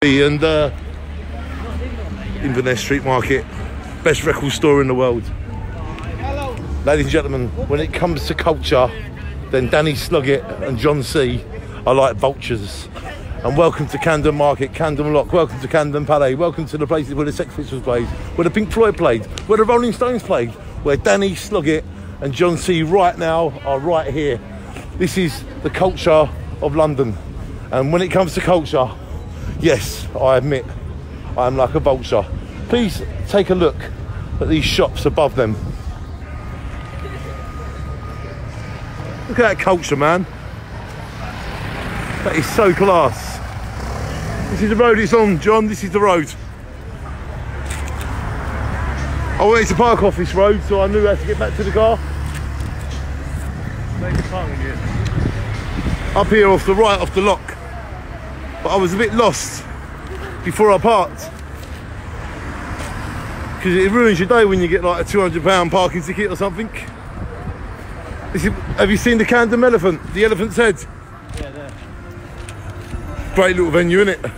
and uh, Inverness Street Market, best record store in the world. Ladies and gentlemen, when it comes to culture, then Danny Sloggett and John C are like vultures. And welcome to Camden Market, Camden Lock, welcome to Camden Palace, welcome to the places where the Sex Pistols played, where the Pink Floyd played, where the Rolling Stones played, where Danny Sloggett and John C right now are right here. This is the culture of London. And when it comes to culture, yes, I admit I am like a vulture. Please take a look at these shops above them. Look at that culture, man. That is so class. This is the road it's on, John. This is the road. I wanted to park off this road, so I knew how to get back to the car. Up here off the right, off the lock. But I was a bit lost before I parked. Because it ruins your day when you get like a £200 parking ticket or something. Is, have you seen the Camden Elephant? The elephant's head? Yeah, there. Great little venue, isn't it?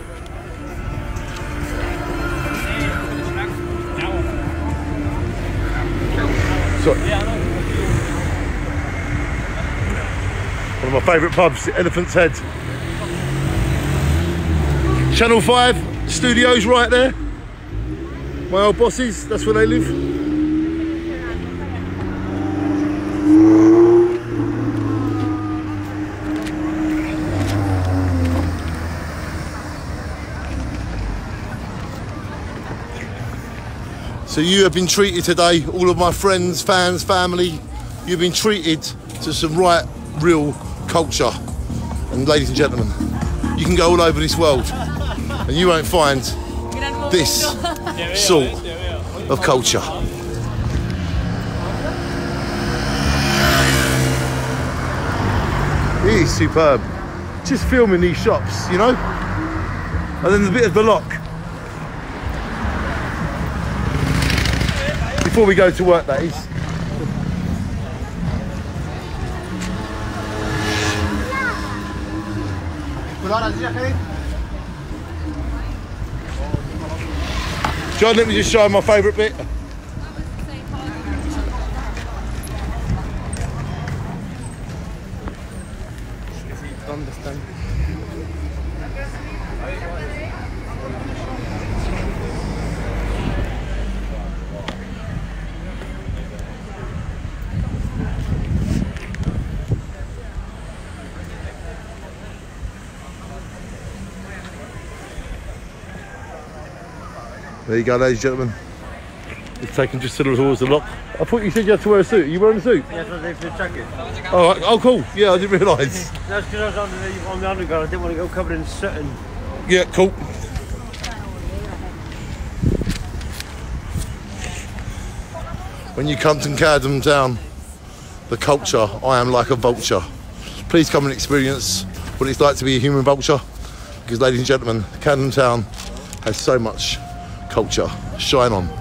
So, one of my favourite pubs, the Elephant's Head. Channel 5 studios right there. My old bosses, that's where they live. So you have been treated today, all of my friends, fans, family, you've been treated to some right, real culture. And ladies and gentlemen, you can go all over this world and you won't find this sort of culture. It is superb. Just filming these shops, you know? And then the bit of the lock. Before we go to work, that is. John, let me just show you my favourite bit. There you go, ladies and gentlemen. It's taken just a little towards the lock. I thought you said you had to wear a suit. Are you wearing a suit? Yeah, so they fit jacket. Oh, oh, cool. Yeah, I didn't realise. That's because I was underneath on the underground. I didn't want to go covered in soot and Yeah, cool. When you come to Camden Town, the culture, I am like a vulture. Please come and experience what it's like to be a human vulture. Because, ladies and gentlemen, Camden Town has so much culture. Shine on.